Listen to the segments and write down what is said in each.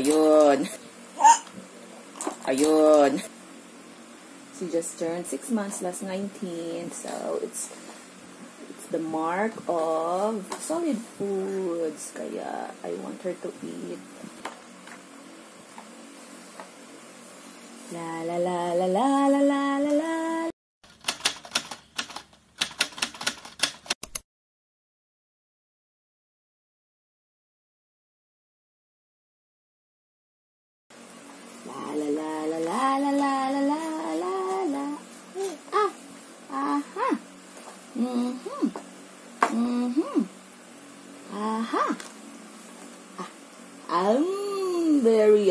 Ayun. Ayun. She just turned 6 months last 19. So, it's it's the mark of solid foods. Kaya, I want her to eat. La la la la la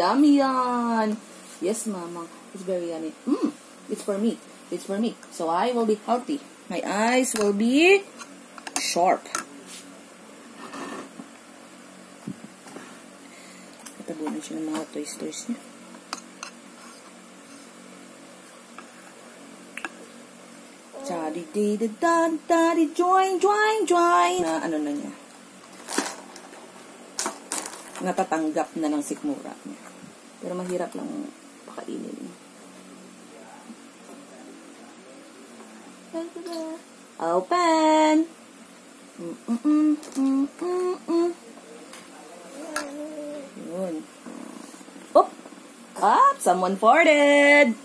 yummy yan. Yes, mama. It's very yummy. Mm, it's for me. It's for me. So I will be healthy. My eyes will be sharp. Tatabunan siya ng mga toys-toys niya. Daddy dee da da daddy join join join na ano na niya natatanggap na ng sikmura niya pero mahirap lang pakainin. Open! Mm -mm -mm, yun. Oh up someone farted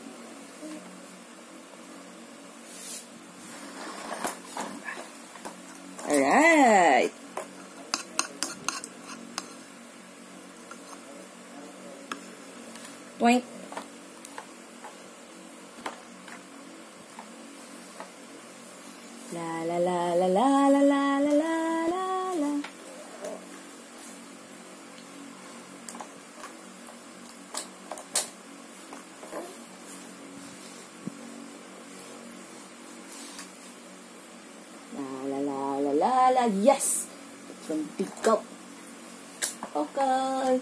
Twink. La la la la la la la la la la la. La la la la la la. Yes! From Pico. Okay.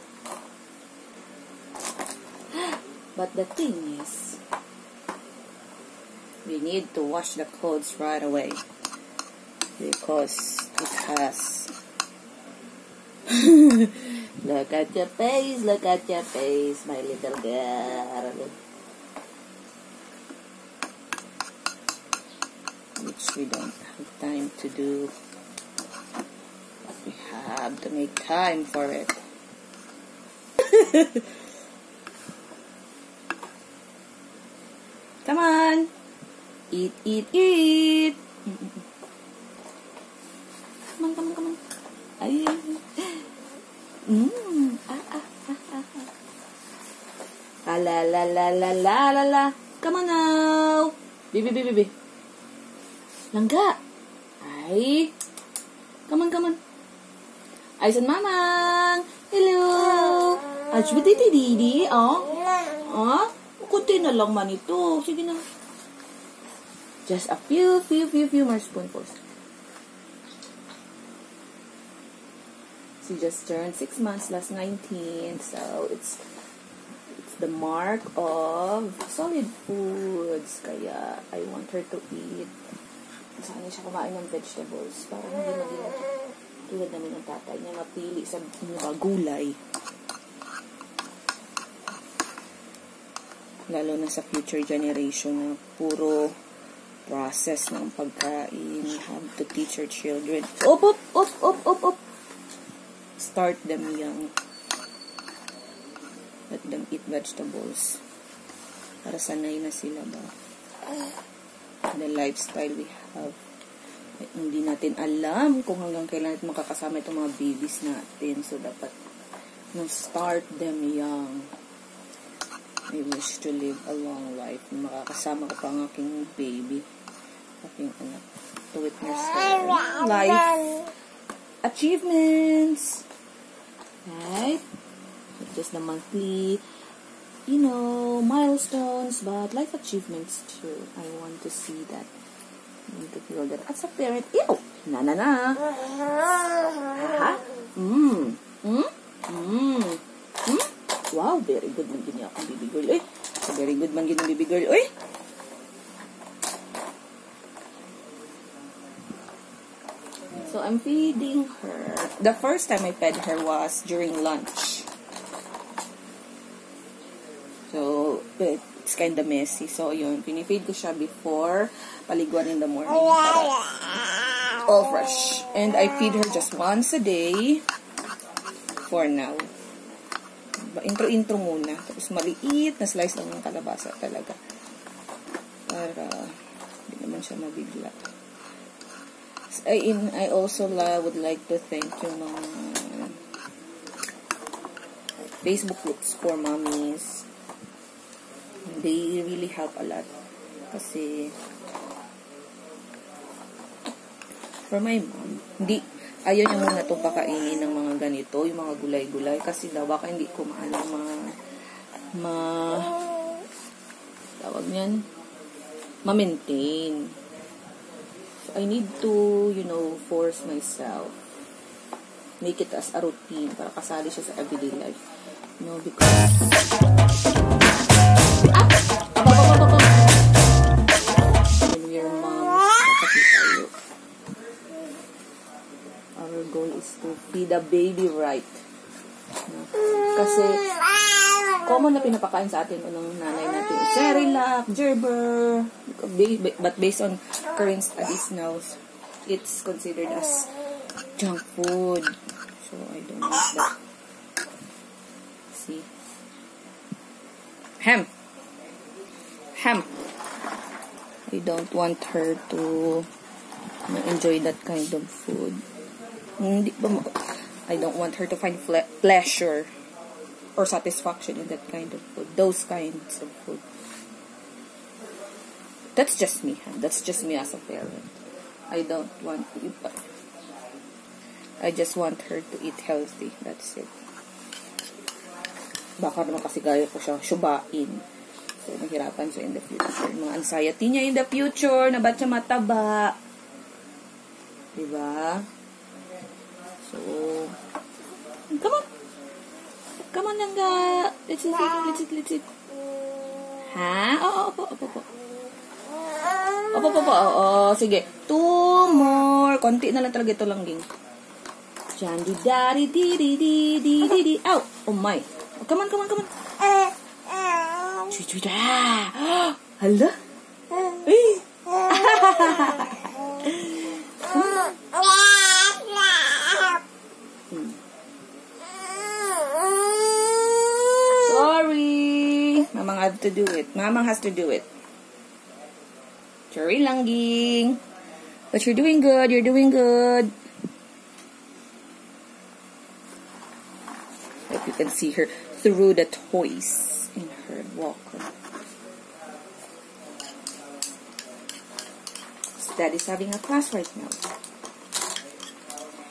But the thing is, we need to wash the clothes right away. Because it has... look at your face, look at your face, my little girl. which we don't have time to do. But we have to make time for it. Eat, eat, eat. Come on, come on, come on. Ay. Mm. Ah, ah, ah, ah, ah. Ah, la, la, la, la, la, la. Come on now. Bibi, bibi, bibi. Langga. Ay. Come on, come on. Mamang. Hello. Ay, didi, didi. Oh. Oh. Kunti na lang man ito. Sige na. Just a few, few, few, few more spoonfuls. She just turned six months last 19. So, it's it's the mark of solid foods. Kaya, I want her to eat sana siya kumain ng vegetables para hindi maging tulad namin ng tatay niya mapili sa mga gulay. Lalo na sa future generation na puro process ng pagkain. Have to teach our children. Op, op, op, op, op, op. Start them young. Let them eat vegetables. Para sanay na sila ba? the lifestyle we have. Eh, hindi natin alam kung hanggang kailan natin makakasama itong mga babies natin. So, dapat no, start them young. I wish to live a long life. Makakasama ko pa ang aking baby. Aking anak. To witness uh, her life achievements. Right? Not just the monthly you know, milestones, but life achievements too. I want to see that. I want to feel that. As a parent, ew! Na na na! Ha? Mmm. Hmm? Mmm. Hmm? Wow, very good man gini akong baby girl. Uy, very good man gini baby girl. Uy! So, I'm feeding her. The first time I fed her was during lunch. it's kind of messy. So, yun. Pinifeed ko siya before paliguan in the morning. Para all fresh. And I feed her just once a day for now. Intro-intro muna. Tapos maliit na slice lang ng kalabasa talaga. Para hindi naman siya mabigla. I, in, I also la, would like to thank yung mga Facebook groups for mommies. They really help a lot. Kasi for my mom, hindi, ayaw niya muna itong pakainin ng mga ganito, yung mga gulay-gulay, kasi daw baka hindi ko maano ma, ma, tawag niyan, ma-maintain. I need to, you know, force myself, make it as a routine, para kasali siya sa everyday life. Know, because, ah! Aba, When we are moms, kapatid tayo to feed the baby right. No? Kasi, common na pinapakain sa atin ng nanay natin Cerelac, Gerber, but based on current studies now, it's considered as junk food. So, I don't want that. See? Ham. Ham. I don't want her to enjoy that kind of food. Hmm, ba I don't want her to find pleasure or satisfaction in that kind of food. Those kinds of food. That's just me. That's just me as a parent. I don't want I just want her to eat healthy. That's it. Baka naman kasi gaya ko siya syubain. So, mahirapan siya in the future. Mga anxiety niya in the future, na ba't siya mataba? Diba? So, come on. Come on, Nangga. Let's eat, let's eat, let's eat. Ha? Oo, oh, opo, opo, opo. Opo, opo, opo. Oo, sige. Two more. Konti na lang talaga ito lang, ging. Diyan, di, dari, di, di, di, di, di, di. Ow! Oh my. Oh, come on, come on, come on. Chuchuda. Hala? Eh. Sorry. Mamang have to do it. Mamang has to do it. Sorry lang, ging. But you're doing good. You're doing good. Hope you can see her through the toys in her walker. Daddy's having a class right now.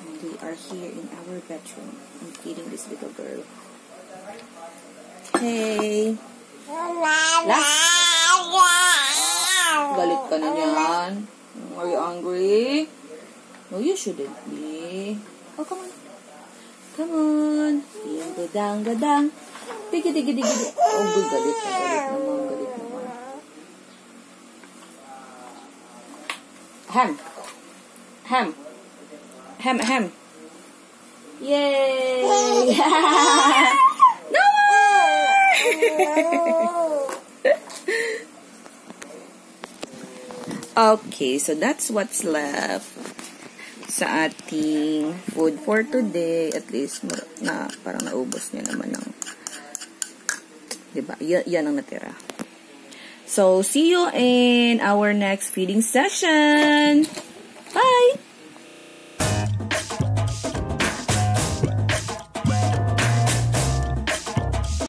And we are here in our bedroom. I'm feeding this little girl. Hey! Last! Oh, galit ka na yan. Are you angry? No, oh, you shouldn't be. Oh, come on. Come on. Yung gadang, gadang. Digi, digi, digi. Oh, good, galit na, galit naman, galit naman. Ham. Ham. Ham, ham. Yay! no oh. Okay, so that's what's left sa ating food for today. At least, na, parang naubos niya naman ng, diba? Y yan ang natira. So, see you in our next feeding session.